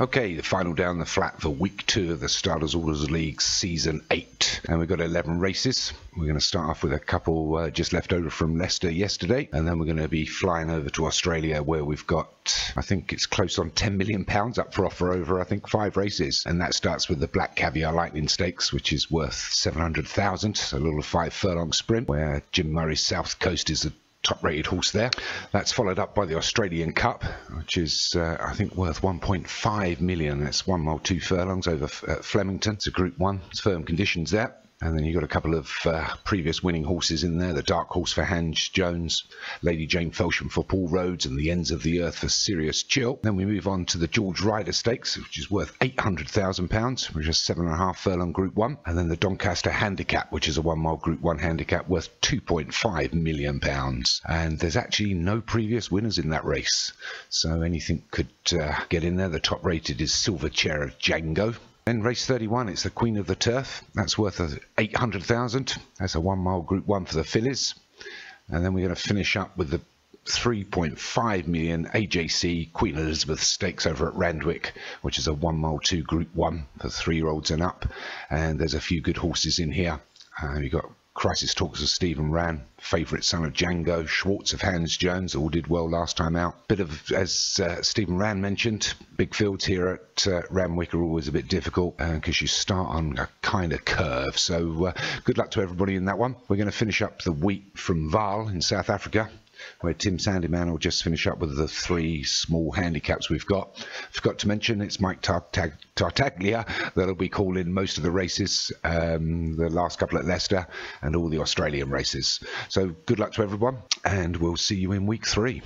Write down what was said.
Okay, the final down the flat for week two of the Starters Orders League season eight. And we've got 11 races. We're going to start off with a couple uh, just left over from Leicester yesterday. And then we're going to be flying over to Australia where we've got, I think it's close on 10 million pounds up for offer over, I think, five races. And that starts with the Black Caviar Lightning Stakes, which is worth 700,000. A little five furlong sprint where Jim Murray's South Coast is the top rated horse there. That's followed up by the Australian Cup, which is, uh, I think, worth 1.5 million. That's one mile, two furlongs over uh, Flemington. It's a Group 1. It's firm conditions there. And then you've got a couple of uh, previous winning horses in there. The Dark Horse for Hans Jones, Lady Jane Felsham for Paul Rhodes, and the Ends of the Earth for Sirius Chill. Then we move on to the George Ryder Stakes, which is worth £800,000, which is seven and a half furlong Group 1. And then the Doncaster Handicap, which is a one mile Group 1 handicap worth £2.5 million. And there's actually no previous winners in that race. So anything could uh, get in there. The top rated is Silver Chair of Django. Then race 31, it's the Queen of the Turf. That's worth 800,000. That's a one mile group one for the fillies. And then we're going to finish up with the 3.5 million AJC Queen Elizabeth Stakes over at Randwick, which is a one mile two group one for three year olds and up. And there's a few good horses in here. Uh, you've got Crisis Talks of Stephen Rann, Favourite Son of Django, Schwartz of Hans Jones, all did well last time out. Bit of, as uh, Stephen Rann mentioned, big fields here at uh, Randwick are always a bit difficult because uh, you start on a kind of curve. So uh, good luck to everybody in that one. We're going to finish up the week from Vaal in South Africa where Tim Sandyman will just finish up with the three small handicaps we've got. Forgot to mention it's Mike Tartaglia that'll be calling most of the races, um, the last couple at Leicester and all the Australian races. So good luck to everyone and we'll see you in week three.